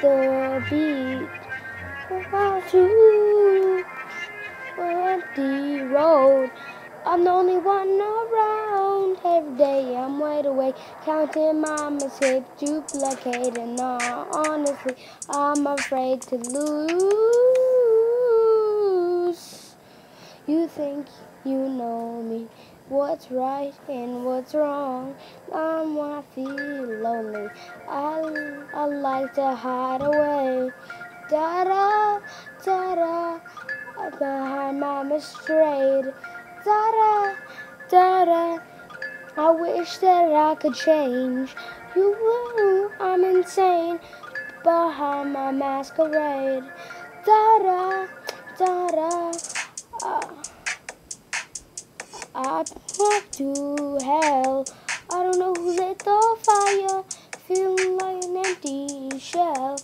the beat. About to empty road. I'm the only one around. Every day I'm wide awake, counting my mistakes, duplicating. Uh, honestly, I'm afraid to lose. You think you know me, what's right and what's wrong. I'm I feel lonely. I, I like to hide away. Da da da da behind my masquerade. Da da da da. I wish that I could change. You, I'm insane behind my masquerade. Da da da da. Uh, I walk to hell. I don't know who lit the fire. Feeling like an empty shell.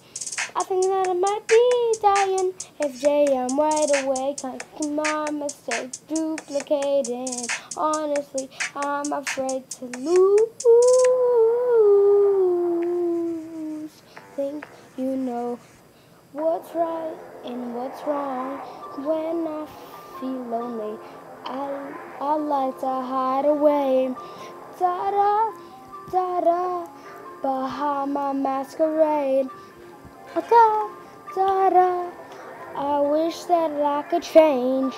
I think that I might be dying. If Jay, I'm wide awake, like my mistakes duplicating. Honestly, I'm afraid to lose. Think you know what's right and what's wrong. When I feel lonely, Like to hide away. Da da da da behind my masquerade. Da, da, da. I wish that I could change.